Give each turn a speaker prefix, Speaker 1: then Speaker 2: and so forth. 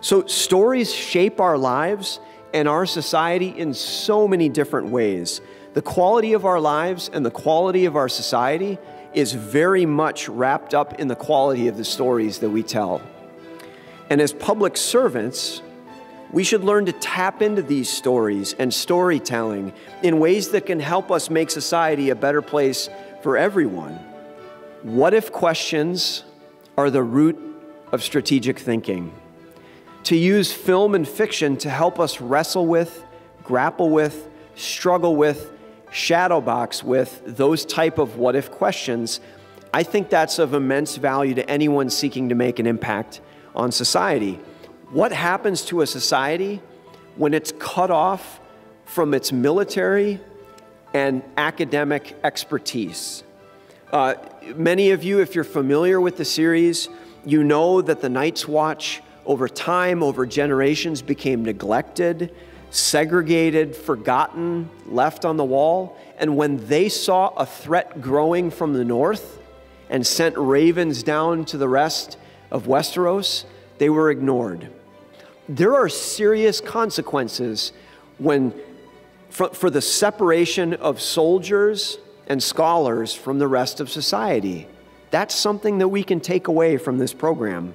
Speaker 1: So, stories shape our lives and our society in so many different ways. The quality of our lives and the quality of our society is very much wrapped up in the quality of the stories that we tell. And as public servants, we should learn to tap into these stories and storytelling in ways that can help us make society a better place for everyone. What if questions are the root of strategic thinking? To use film and fiction to help us wrestle with, grapple with, struggle with, shadowbox with those type of what if questions, I think that's of immense value to anyone seeking to make an impact on society. What happens to a society when it's cut off from its military and academic expertise? Uh, many of you, if you're familiar with the series, you know that the Night's Watch over time, over generations, became neglected, segregated, forgotten, left on the wall. And when they saw a threat growing from the north and sent ravens down to the rest of Westeros, they were ignored. There are serious consequences when, for, for the separation of soldiers and scholars from the rest of society. That's something that we can take away from this program.